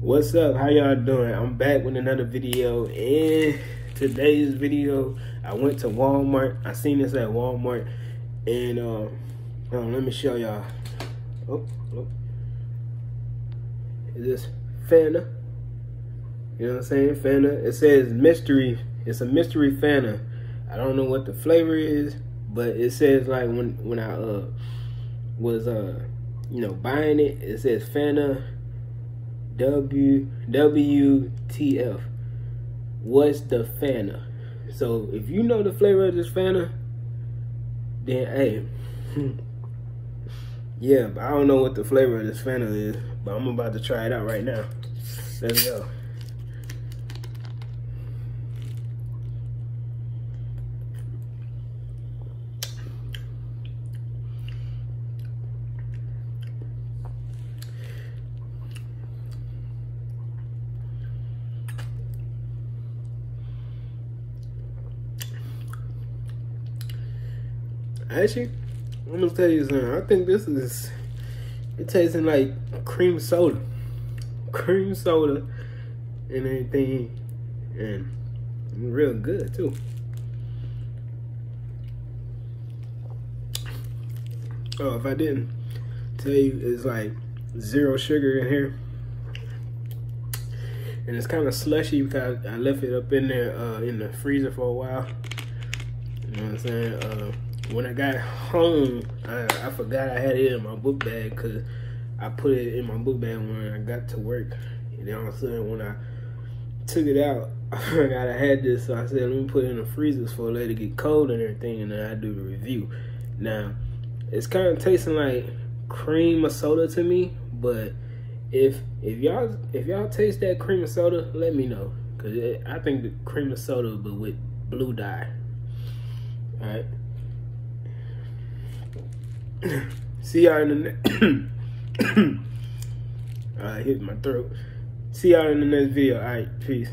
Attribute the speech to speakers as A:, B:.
A: What's up? How y'all doing? I'm back with another video. In today's video, I went to Walmart. I seen this at Walmart, and uh, on, let me show y'all. Oh, oh, is this Fanta? You know what I'm saying? Fanta. It says mystery. It's a mystery Fanta. I don't know what the flavor is, but it says like when when I uh was uh you know buying it, it says Fanta W WTF. What's the Fanta? So if you know the flavor of this Fanta, then hey, yeah, but I don't know what the flavor of this Fanta is, but I'm about to try it out right now. Let's go. Actually, I'm gonna tell you something. I think this is it tasting like cream soda, cream soda, and everything, and real good too. Oh, if I didn't tell you, it's like zero sugar in here. And it's kind of slushy because I left it up in there uh, in the freezer for a while. You know what I'm saying? Uh, when I got home, I, I forgot I had it in my book bag because I put it in my book bag when I got to work. And then all of a sudden, when I took it out, I forgot I had this. So I said, let me put it in the freezer for let it get cold and everything, and then I do the review. Now, it's kind of tasting like cream of soda to me, but if if y'all if y'all taste that cream of soda, let me know, cause I think the cream of soda, but with blue dye. All right. See y'all in the next. I hit my throat. See y'all in the next video. All right, peace.